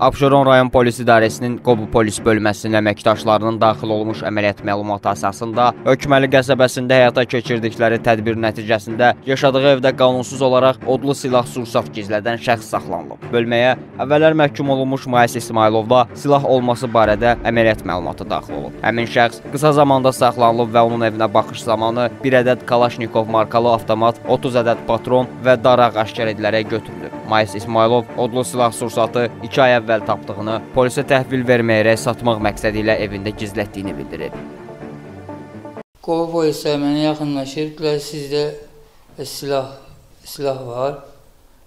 Abşeron rayon polis idarəsinin Qobu polis bölməsinin əməkdaşlarının daxil olmuş əməliyyat məlumatı əsasında Hökməli qəsəbəsində həyata keçirdikləri tədbir nəticəsində yaşadığı evdə qanunsuz olaraq odlu silah sursat gizlədən şəxs saxlanılıb. Bölməyə əvvəllər məhkum olunmuş Mayis İsmayılovda silah olması barədə əməliyyat məlumatı daxil olub. Həmin şəxs qısa zamanda saxlanılıb və onun evinə baxış zamanı 1 ədəd Kalaşnikov markalı avtomat, 30 ədəd patron və daraq aşkar edilərək götürülüb. Mayis İsmayılov odlu silah sursatı 2 ay əvvəl tapdığını, polisə təhvil verməyərək satmaq məqsədi ilə evində gizlətdiyini bildirib. Qova polislər mənə yaxınlaşıb, sizdə silah, silah var.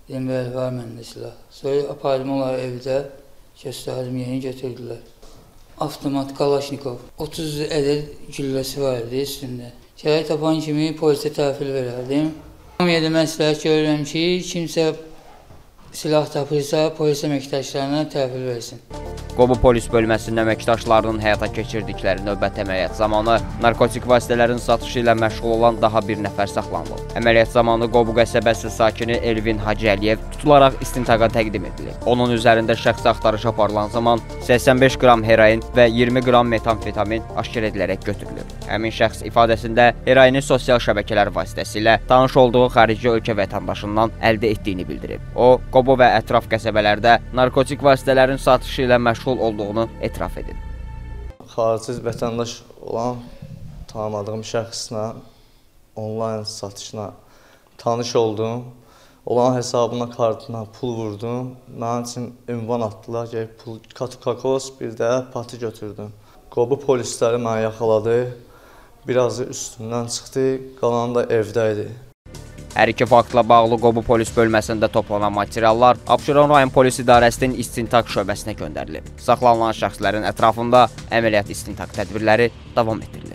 Dedim, bəli, var məndə silah. Sonra apardım onları evdə, göstərdim, yeni götürdülər. Avtomat Kalaşnikov, 30 ədəd gülləsi var idi üstündə. Şərait tapan kimi polisə təhvil verərdim. Hamıya da məsləhət görürəm ki, kimsə silah tapırsa, polis əməkdaşlarına təhvil versin. Qobu polis bölməsinin əməkdaşlarının həyata keçirdikləri növbəti əməliyyat zamanı narkotik vasitələrin satışı ilə məşğul olan daha bir nəfər saxlanılıb. Əməliyyat zamanı Qobu qəsəbəsi sakini Elvin Hacıəliyev tutularaq istintaqa təqdim edilib. Onun üzərində şəxs axtarışı aparılan zaman 85 qram heroin və 20 qram metamfetamin aşkar edilərək götürülüb. Həmin şəxs ifadəsində heroini sosial şəbəkələr vasitəsilə tanış olduğu xarici ölkə vətəndaşından əldə etdiyini bildirib. O, Qobo və ətraf qəsəbələrdə narkotik vasitələrin satışı ilə məşğul olduğunu etiraf edib. Xarici vətəndaş olan tanımadığım şəxslə onlayn satışına tanış oldum. Olan hesabına, kartına pul vurdum. Mənim üçün ünvan atdılar, gəlib pul, kakos, bir də pati götürdüm. Qobu polisləri məni yaxaladı. Birazı üstümdən çıxdı, qalanı da evdə idi. Hər iki faktla bağlı Qobu polis bölməsində toplanan materiallar Abşeron rayon polis idarəsinin istintaq şöbəsinə göndərilib. Saxlanılan şəxslərin ətrafında əməliyyat istintaq tədbirləri davam etdirilir.